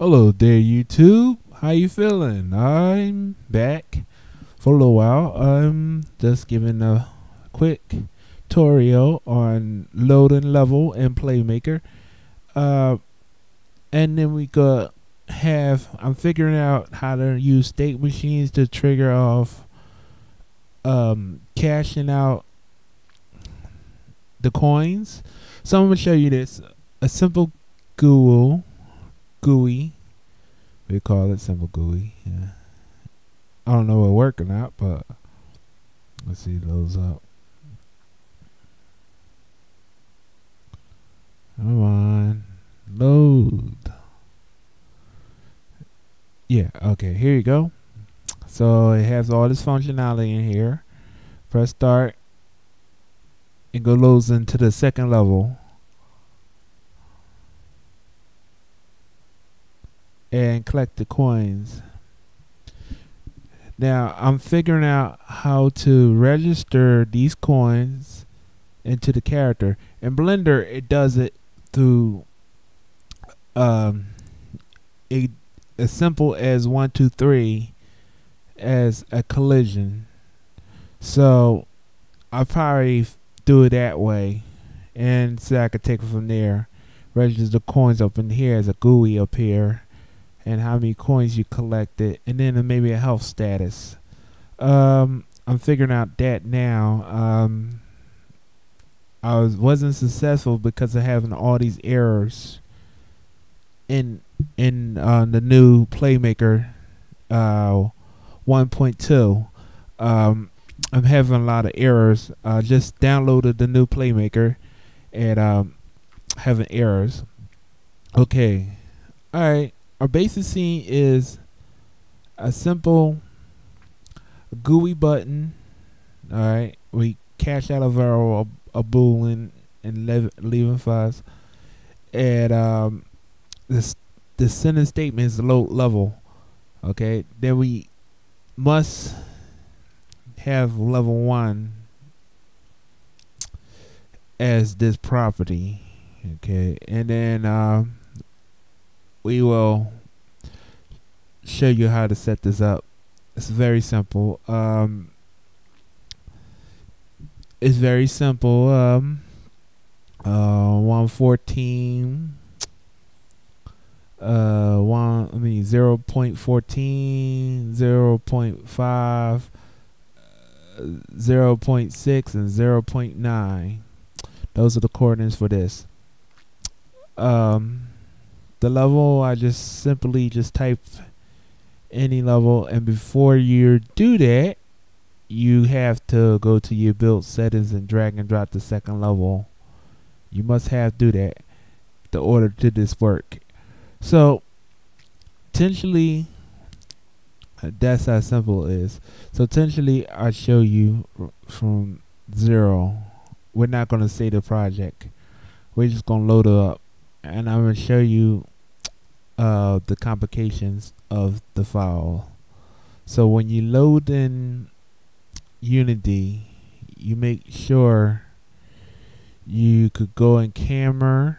Hello there, YouTube. How you feeling? I'm back for a little while. I'm just giving a quick tutorial on loading level in Playmaker. Uh, and then we could have, I'm figuring out how to use state machines to trigger off um, cashing out the coins. So I'm going to show you this. A simple GUI GUI. We call it simple GUI. Yeah. I don't know if it work or not, but let's see those up. Come on. Load. Yeah, okay, here you go. So it has all this functionality in here. Press start. It goes into the second level. And collect the coins. Now I'm figuring out how to register these coins into the character. In Blender, it does it through um, a, as simple as one, two, three as a collision. So I probably do it that way, and so I could take it from there. Register the coins up in here as a GUI up here and how many coins you collected, and then maybe a health status. Um, I'm figuring out that now. Um, I was wasn't successful because of having all these errors in in uh, the new Playmaker uh, 1.2. Um, I'm having a lot of errors. I just downloaded the new Playmaker and um, having errors. Okay, all right our basic scene is a simple GUI button. All right, we cash out of our a, a boolean and leaving files, and um, this the sentence statement is low level. Okay, then we must have level one as this property. Okay, and then. Um, we will show you how to set this up. It's very simple. Um, it's very simple. Um, uh, 114, uh, one, I mean, 0 0.14, 0 0.5, uh, 0 0.6, and 0 0.9. Those are the coordinates for this. Um, the level I just simply just type any level and before you do that you have to go to your build settings and drag and drop the second level. You must have do that the order to this work. So potentially uh, that's how simple it is. So potentially I show you from zero. We're not going to say the project. We're just going to load it up and I'm to show you uh, the complications of the file. So when you load in Unity, you make sure you could go in camera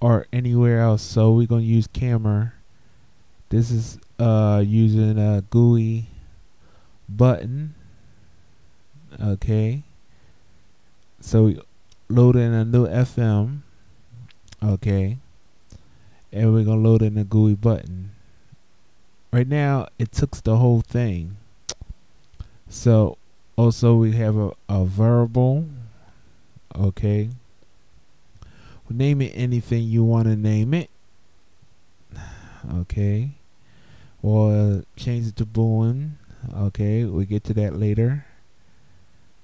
or anywhere else. So we're going to use camera. This is uh, using a GUI button. Okay. So load in a new FSM. Okay and we're gonna load in the GUI button. Right now it took the whole thing. So also we have a, a variable okay? Name it anything you want to name it okay? Or change it to boolean okay? We get to that later.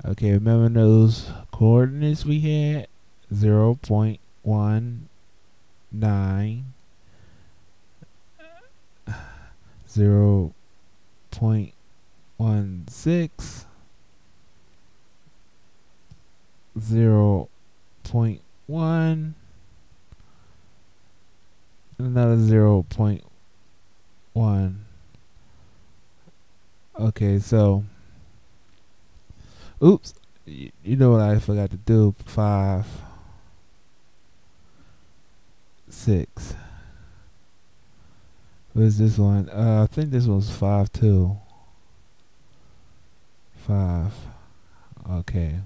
Okay remember those coordinates we had? 0 0.19 zero point one six zero point one another zero point one. Okay so oops you know what I forgot to do? Five six What is this one? Uh, I think this was five two. Five. Okay.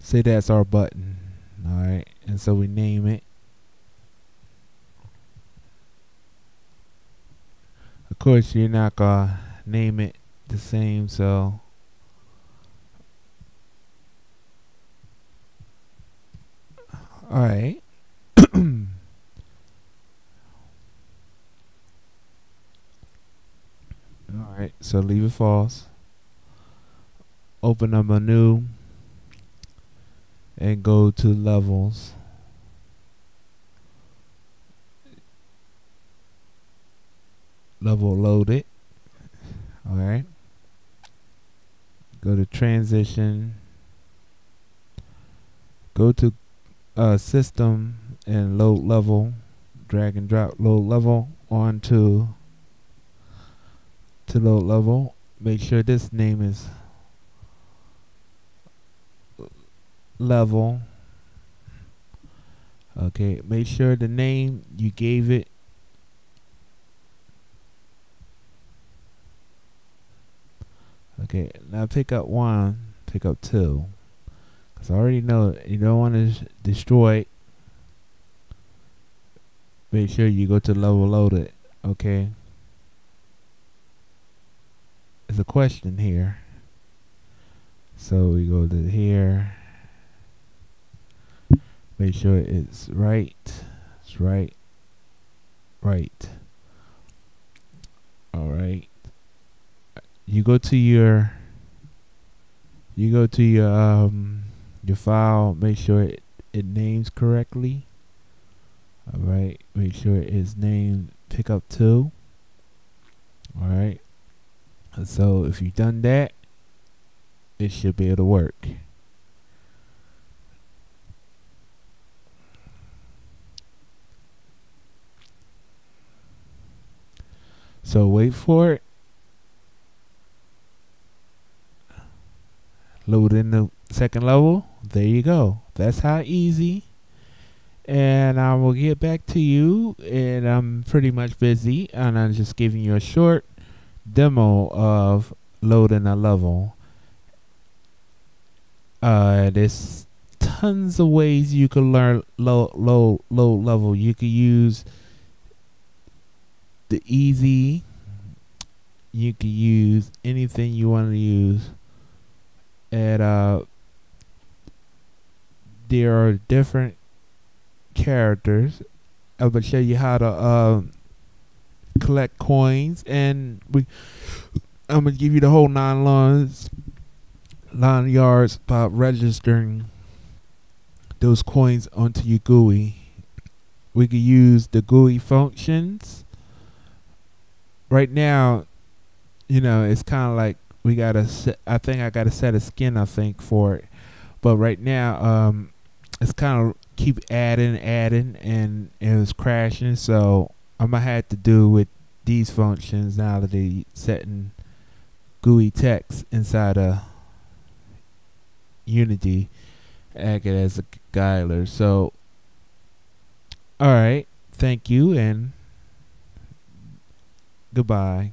Say that's our button. Alright. And so we name it. Of course, you're not to name it the same, so. Alright. Alright, so leave it false. Open up a new and go to levels. Level loaded. Alright. Go to transition. Go to uh, system and load level. Drag and drop load level onto to load level. Make sure this name is level. Okay, make sure the name you gave it Okay, now pick up one, pick up two. Because I already know you don't want to destroy it. Make sure you go to level loaded. Okay. There's a question here. So we go to here. Make sure it's right. It's right. Right. Alright. You go to your you go to your um your file, make sure it, it names correctly. Alright, make sure it's named pickup two. Alright. So if you've done that, it should be able to work. So wait for it. Load in the second level. There you go. That's how easy. And I will get back to you. And I'm pretty much busy. And I'm just giving you a short demo of loading a level. Uh, there's tons of ways you can learn low, low, low level. You can use the easy. You can use anything you want to use. And uh, there are different characters. I'm gonna show you how to um, collect coins, and we. I'm gonna give you the whole nine lines, nine yards about registering those coins onto your GUI. We could use the GUI functions right now, you know, it's kind of like we got to set, I think I got to set a skin, I think, for it. But right now, um, it's kind of keep adding, adding, and it was crashing. So I'm to have to do with these functions now that they setting GUI text inside of Unity acting as a guider. So, all right. Thank you and Goodbye.